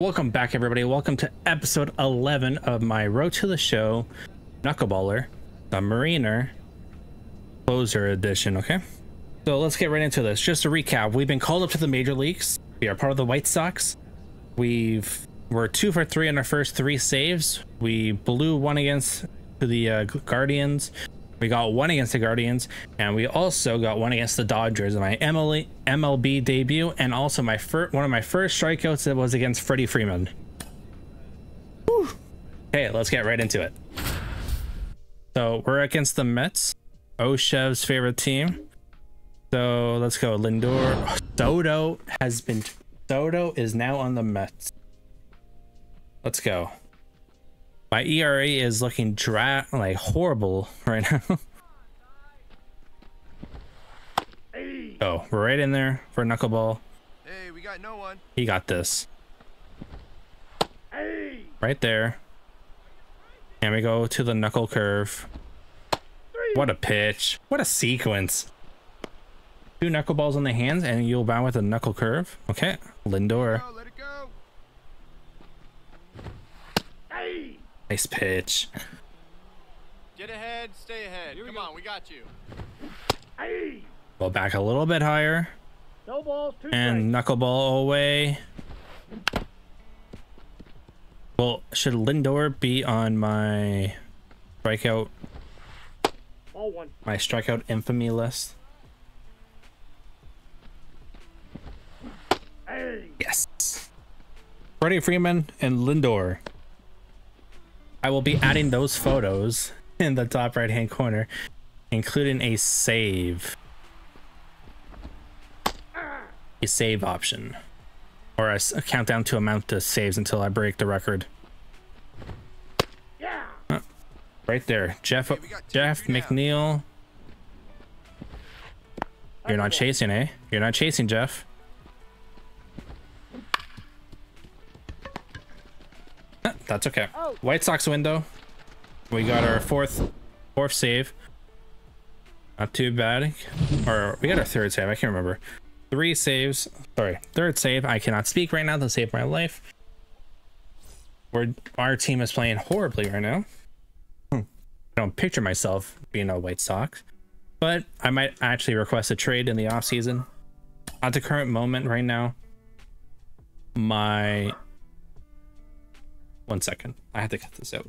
Welcome back, everybody. Welcome to episode 11 of my Road to the Show Knuckleballer, the Mariner Closer Edition, okay? So let's get right into this. Just to recap, we've been called up to the major leagues. We are part of the White Sox. We've we're two for three in our first three saves. We blew one against the uh, Guardians. We got one against the Guardians, and we also got one against the Dodgers in my MLB, debut, and also my first one of my first strikeouts that was against Freddie Freeman. Whew. Okay, let's get right into it. So we're against the Mets, Oshev's favorite team. So let's go. Lindor, Soto has been. Soto is now on the Mets. Let's go. My ERA is looking dry, like horrible right now. oh, we're right in there for a knuckleball. Hey, we got no one. He got this. Hey. Right there. And we go to the knuckle curve. What a pitch. What a sequence. Two knuckleballs on the hands and you'll bound with a knuckle curve. Okay. Lindor. Go, let it go. Nice pitch. Get ahead, stay ahead. Come on, we got you. Hey. Go back a little bit higher. No balls, two And knuckleball away. Well, should Lindor be on my strikeout, strikes. Ball one. my strikeout infamy list? Hey. Yes. Freddie Freeman and Lindor. I will be adding those photos in the top right hand corner, including a save. A save option. Or a countdown to amount of saves until I break the record. Yeah. Right there. Jeff we got two, Jeff three now. McNeil. You're not chasing, eh? You're not chasing, Jeff. Eh, that's okay. Oh. White Sox window. We got our fourth fourth save. Not too bad. Or we got our third save. I can't remember. Three saves. Sorry, third save. I cannot speak right now to save my life. We're, our team is playing horribly right now. Hmm. I don't picture myself being a White Sox, but I might actually request a trade in the off season. At the current moment, right now, my one second, I have to cut this out.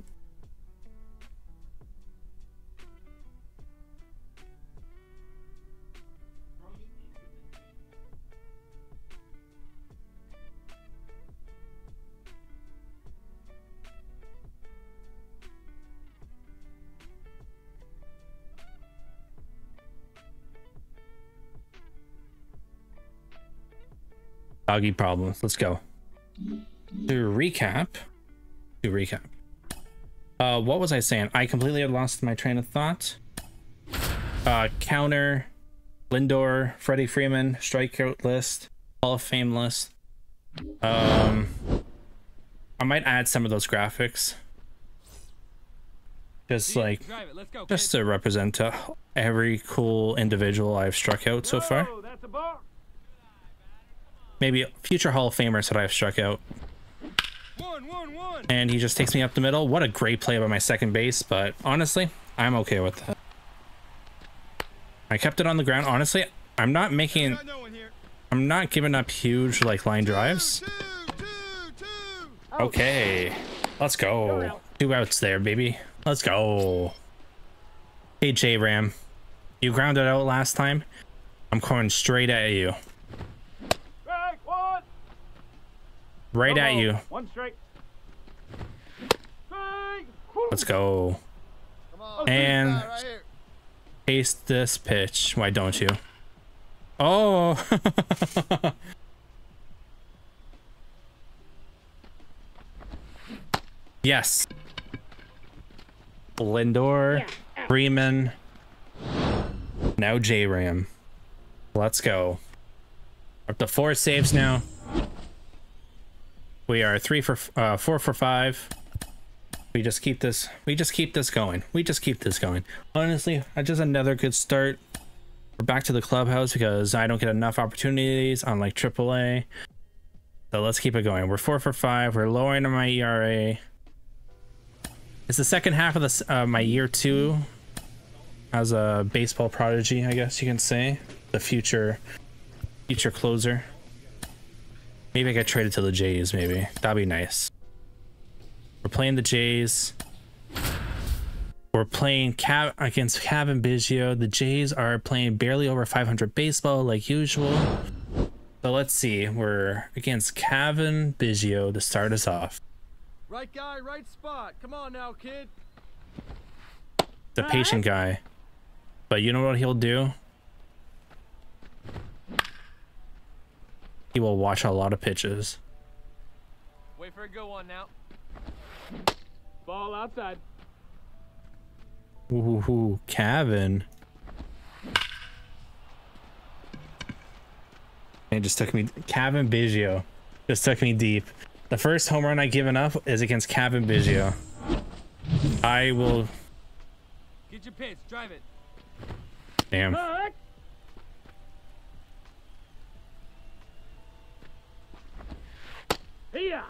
Doggy problems. Let's go. To recap, to recap. Uh, what was I saying? I completely had lost my train of thought. Uh, counter, Lindor, Freddie Freeman, strikeout list, Hall of Fame list. Um, I might add some of those graphics. Just like, just to represent uh, every cool individual I've struck out so far. That's a ball. Maybe future Hall of Famers that I've struck out. One, one, one. and he just takes me up the middle. What a great play by my second base, but honestly, I'm okay with that. I kept it on the ground. Honestly, I'm not making, Got no one here. I'm not giving up huge like line drives. Okay, let's go. Two outs there, baby. Let's go. Hey, J Ram, you grounded out last time. I'm coming straight at you, right at you. One strike. Let's go. And-. Paste this pitch. Why don't you? Oh. yes. Lindor, Freeman, now J Ram. Let's go. Up to four saves now. We are three for uh, four for five. We just keep this. We just keep this going. We just keep this going. Honestly, uh, just another good start. We're back to the clubhouse because I don't get enough opportunities on like AAA. So let's keep it going. We're four for five. We're lowering my ERA. It's the second half of this uh, my year two as a baseball prodigy, I guess you can say. The future future closer. Maybe I get traded to the Jays, maybe. That'd be nice. We're playing the Jays. We're playing Cav against Kevin Biggio. The Jays are playing barely over 500 baseball like usual. So let's see. We're against Kevin Biggio to start us off. Right guy, right spot. Come on now, kid. The patient guy. But you know what he'll do? He will watch a lot of pitches. Wait for a good one now. Ball outside. Ooh, Kevin. It just took me. Kevin Biggio just took me deep. The first home run I've given up is against Kevin Biggio. I will. Get your pitch. Drive it. Damn. Here.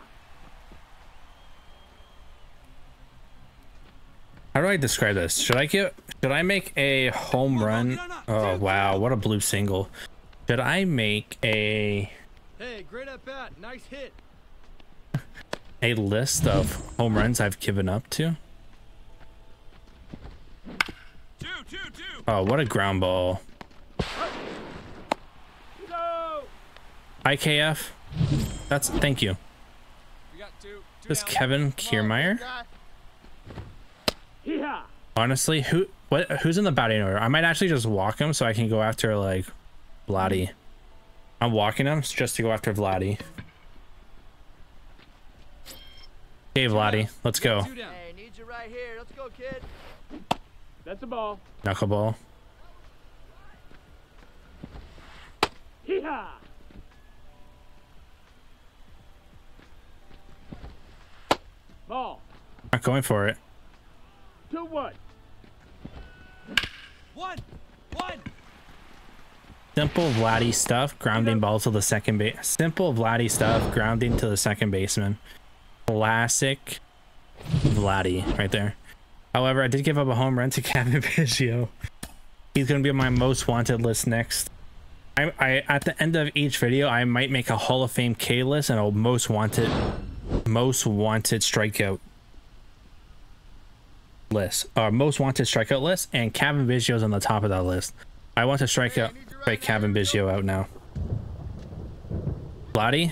How do I describe this? Should I get? Should I make a home run? Oh wow, what a blue single. Should I make a Hey, great at bat. Nice hit. a list of home runs I've given up to? Oh, what a ground ball. IKF. That's thank you. We got two. Two This. Kevin Kiermaier. Here. Honestly, who what who's in the batting order? I might actually just walk him so I can go after like Vladdy. I'm walking him just to go after Vladdy. Okay, Vladdy, let's go. Two. Hey, need you right here. Let's go, kid. That's a ball. Knuckleball. Here. Ball. Not going for it. Two one. One. One. Simple Vladdy stuff, grounding ball to the second base. Simple Vladdy stuff, grounding to the second baseman. Classic Vladdy right there. However, I did give up a home run to Kevin Biggio. He's gonna be on my most wanted list next. I, I at the end of each video, I might make a Hall of Fame K list and a most wanted, most wanted strikeout list, or most wanted strikeout list, and Kevin Biggio's on the top of that list. I want to strike out, strike Kevin Biggio out now. Vladdy,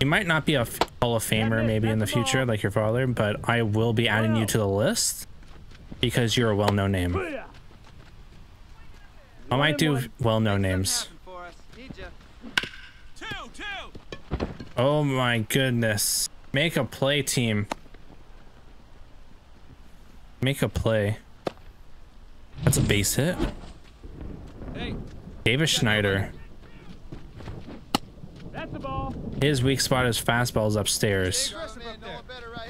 you might not be a Hall of Famer maybe in the future like your father, but I will be adding you to the list because you're a well-known name. I might do well-known names. Oh my goodness. Make a play, team. Make a play. That's a base hit. Hey. Davis Schneider. That's the ball. His weak spot is fastballs upstairs. Aggressive up there. better right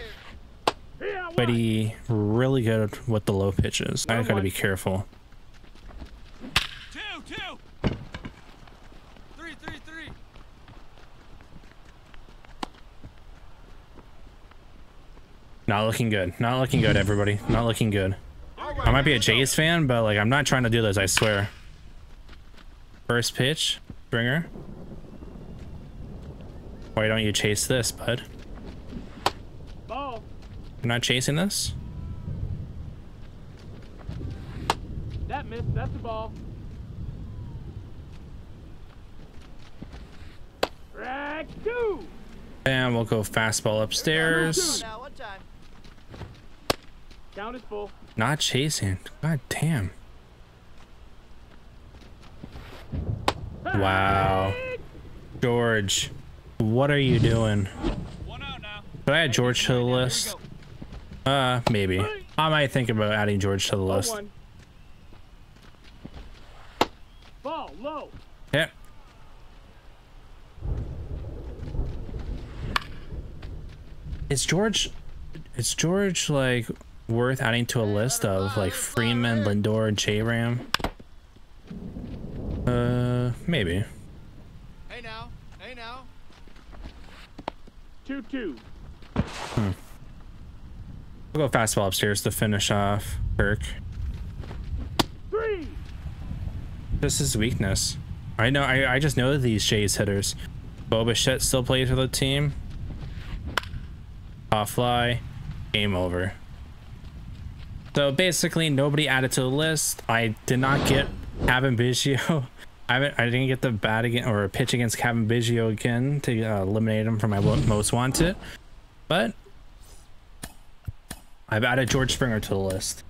here. Here. But he really good with the low pitches. I gotta be careful. Two, two. Three, three, three. Not looking good. Not looking good, everybody. Not looking good. I might be a Jays fan, but like I'm not trying to do this, I swear. First pitch, Springer. Why don't you chase this, bud? Ball. You're not chasing this? That missed. That's the ball. Rack two. And we'll go fastball upstairs. Time. Count is full. Not chasing. God damn. Wow. George, what are you doing? Should I add George to the list? Uh, maybe. I might think about adding George to the list. Ball low. Yeah. Is George is George like worth adding to a list of like Freeman, Lindor, and J Ram? Uh maybe. Hey now. Hey now. Two two. We'll go fastball upstairs to finish off Kirk. Three. This is weakness. I know. I, I just know these Jays hitters. Bo Bichette still plays for the team. Off fly. Game over. So basically, nobody added to the list. I did not get Kevin Biggio. I. I didn't get the bat again or pitch against Kevin Biggio again to uh, eliminate him from my most wanted. But I've added George Springer to the list.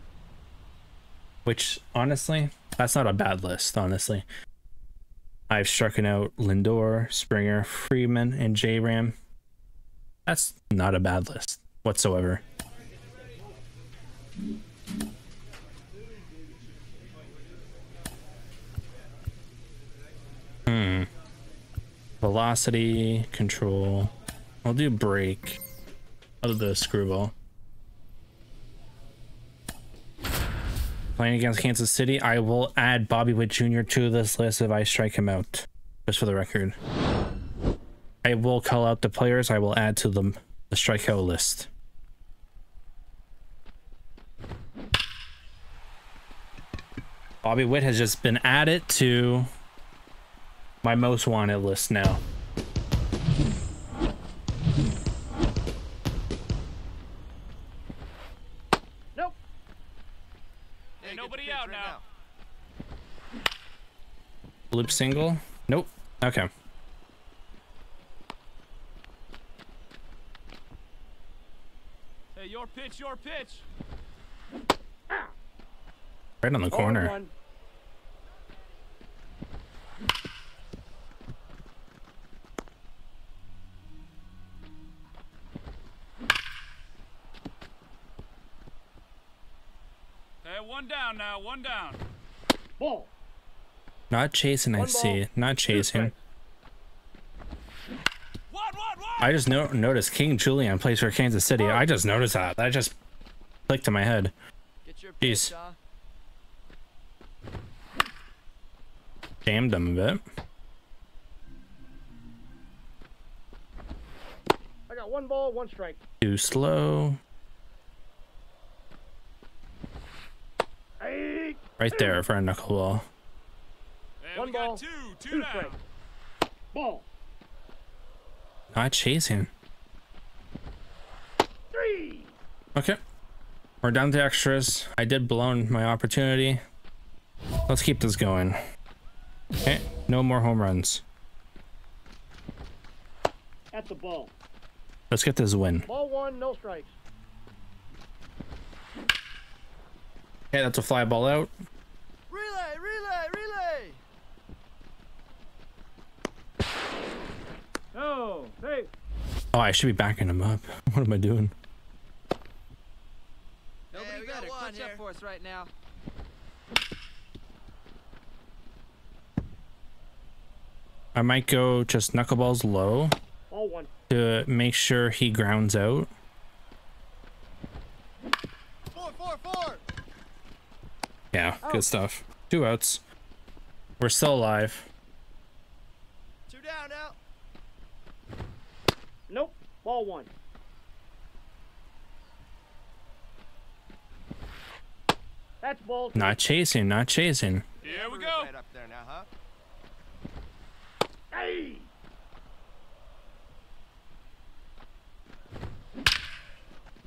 Which honestly, that's not a bad list. Honestly, I've strucken out Lindor, Springer, Freeman, and J Ram. That's not a bad list whatsoever. Hmm. Velocity, control. I'll do break. I'll the screwball. Playing against Kansas City, I will add Bobby Witt Jr. to this list if I strike him out. Just for the record. I will call out the players I will add to the, the strikeout list. Bobby Witt has just been added to my most wanted list now. Nope. Hey, Hey, nobody out right now. Loop single? Nope. Okay. Hey, your pitch, your pitch. Right on the Ball corner. One. Down now, one down. Ball. Not chasing, I One see. Not chasing. I just no- noticed King Julian plays for Kansas City. I just noticed that. That just clicked in my head. Get your Jeez. pitch, huh? Jammed him a bit. I got one ball, one strike. Too slow. Hey. Right there for a knuckleball. Hey, One we got ball, two, two, Two down. Ball. Not chasing. Three. Okay. We're down to extras. I did blown my opportunity. Let's keep this going. Okay. No more home runs. At the ball. Let's get this win. Ball one, no strikes. Okay, that's a fly ball out. Relay, relay, relay. Oh, hey. Oh, I should be backing him up. What am I doing? Nobody Hey, we got better one clutch here. up for us right now. I might go just knuckleballs low Ball one. to make sure he grounds out. Four, four, four. Yeah, oh. good stuff. Two outs. We're still alive. Two down now. Nope. Ball one. That's ball two. Not chasing, not chasing. Here we go. Right up there now, huh? Hey.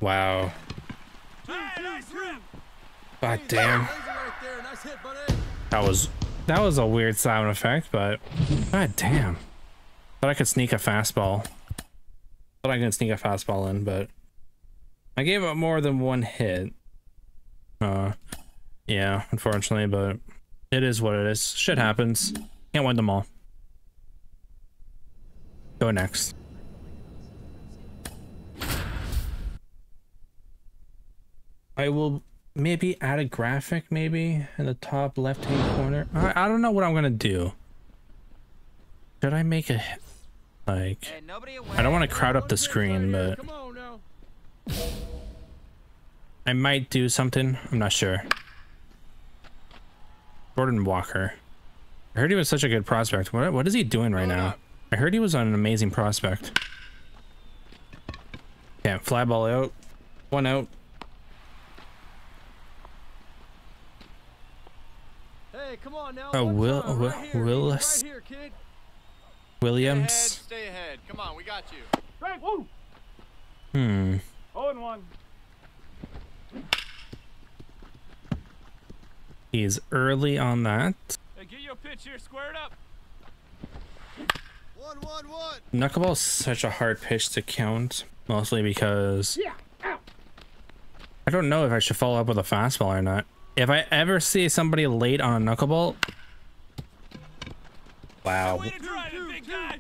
Wow. Hey, nice rip. God damn. Nice hit, buddy. That was that was a weird sound effect, but god damn. Thought I could sneak a fastball. Thought I could sneak a fastball in, but I gave up more than one hit. Uh yeah, unfortunately, but it is what it is. Shit happens. Can't win them all. Go next. I will maybe add a graphic maybe in the top left hand corner. I, I don't know what I'm gonna do. Should I make a like Hey. I don't want to crowd up the screen, but Come on now. I might do something. I'm not sure. Jordan Walker. I heard he was such a good prospect. What what is he doing right now? I heard he was on an amazing prospect. Yeah, fly ball out. One out. Hey, come on now. Oh, one Will- time, Will- right here, Willis. Right here, kid. Stay ahead, Williams. stay ahead. Come on, we got you. Strike. Woo. Hmm. Oh and one. He's early on that. Hey, get your pitch here, squared up. One, one, one. Knuckleball's such a hard pitch to count, mostly because Yeah. I don't know if I should follow up with a fastball or not. If I ever see somebody late on a knuckleball, wow, Way to drive it, big guy.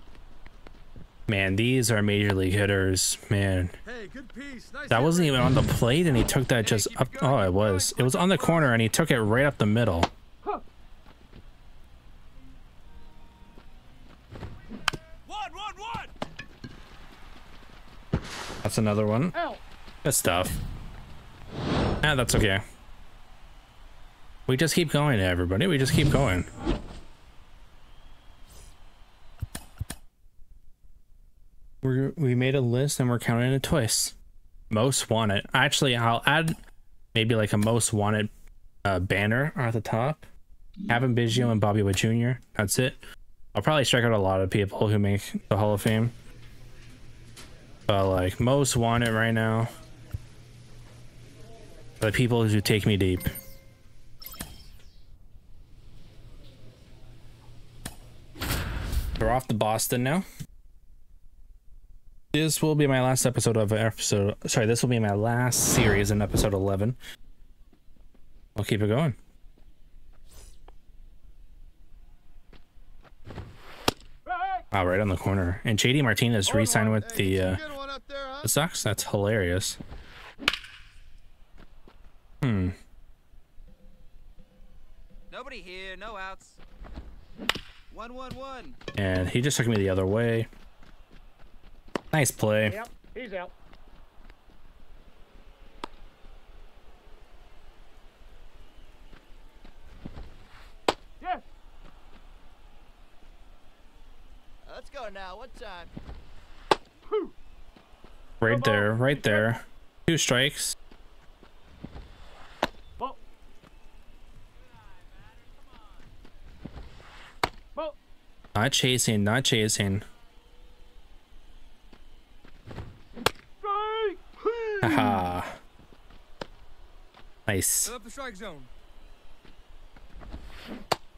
man, these are major league hitters, man. Hey, good piece. Nice That wasn't even on the plate, and he took that just up. Oh, it was. It was on the corner, and he took it right up the middle. One, one, one. That's another one. Out. Good stuff. Ah, that's okay. We just keep going, everybody. We just keep going. We we made a list and we're counting it twice. Most wanted. Actually, I'll add maybe like a most wanted uh, banner at the top. Kevin Biggio and Bobby Witt Jr. That's it. I'll probably strike out a lot of people who make the Hall of Fame. But like most wanted right now. The people who take me deep. We're off to Boston now. This will be my last episode of episode. Sorry, this will be my last series in episode 11. I'll keep it going. Strike. Wow, right on the corner. And JD Martinez re signed with the uh, good one up there, huh? the Sox. That's hilarious. Hmm. Nobody here, no outs. One, one, one. And he just took me the other way. Nice play. Yep. He's out. Yes. Uh, let's go now. What time? Right there, right there. Two strikes. Not chasing, not chasing. Strike. Haha. Nice. Up the strike zone.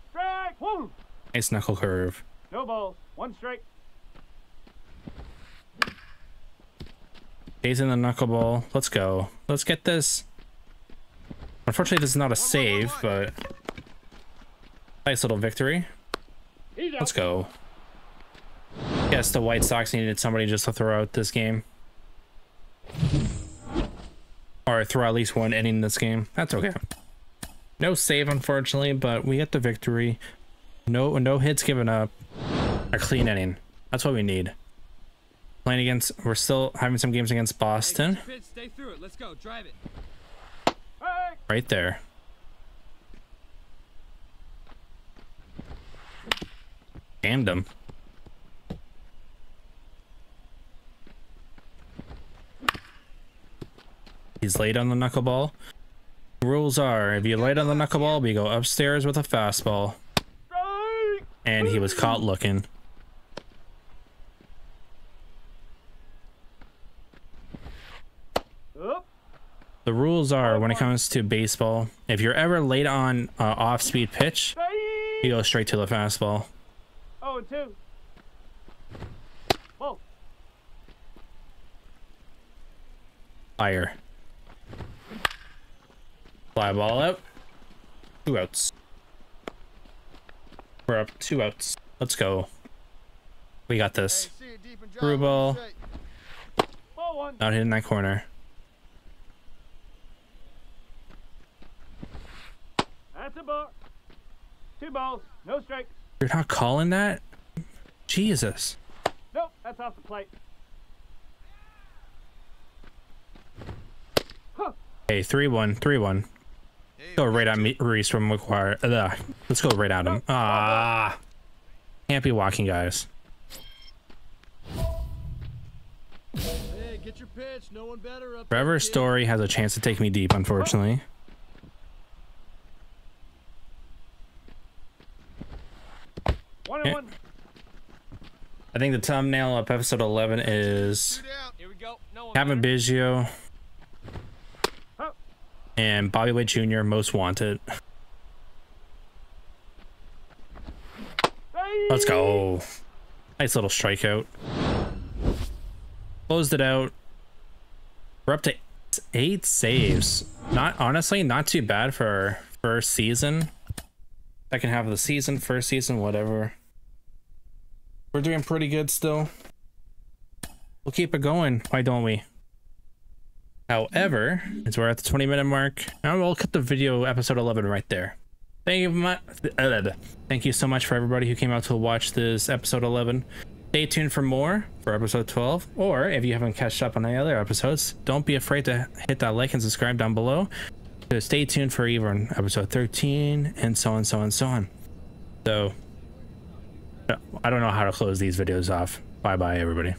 Strike. Woo. Nice knuckle curve. No balls. One strike. Chasing the knuckleball. Let's go. Let's get this. Unfortunately, this is not a save, but nice little victory. Let's go. Guess the White Sox needed somebody just to throw out this game. Or throw at least one inning in this game. That's okay. No save, unfortunately, but we get the victory. No no hits given up. A clean inning. That's what we need. Playing against we're still having some games against Boston. Pitch, stay through it. Let's go. Drive it. Strike. Right there. Damned him. He's late on the knuckleball. Rules are if you late on the knuckleball, we go upstairs with a fastball. And he was caught looking. The rules are when it comes to baseball, if you're ever late on uh, off speed pitch, you go straight to the fastball. Oh, and two. Ball. Fire. Fly ball out. Two outs. We're up two outs. Let's go. We got this. see it deep and Through ball. Straight. Ball one. Not hitting that corner. That's a ball. Two balls. No strikes. You're not calling that? Jesus. Nope. That's off the plate. Hey, 3 1, 3 1. Hey, Go right got at me, Reese from McGuire. Ugh. Let's go right at him. Ah. Can't be walking, guys. Hey, right, get your pitch. No one better up. Trevor Story has a chance to take me deep, unfortunately. One Yeah. and one. I think the thumbnail of episode 11 is Kevin. Biggio and Bobby Witt Jr. most wanted. Let's go. Nice little strikeout. Closed it out. We're up to eight saves. Not honestly, not too bad for first season. Second half of the season, first season, whatever. We're doing pretty good still. We'll keep it going. Why don't we? However, as we're at the 20 minute mark, and we'll cut the video episode 11 right there. Thank you. Thank you so much for everybody who came out to watch this episode 11. Stay tuned for more for episode 12, or if you haven't catched up on any other episodes, don't be afraid to hit that like and subscribe down below. So stay tuned for even episode 13, and so on, so on, so on. So, I don't know how to close these videos off. Bye bye, everybody.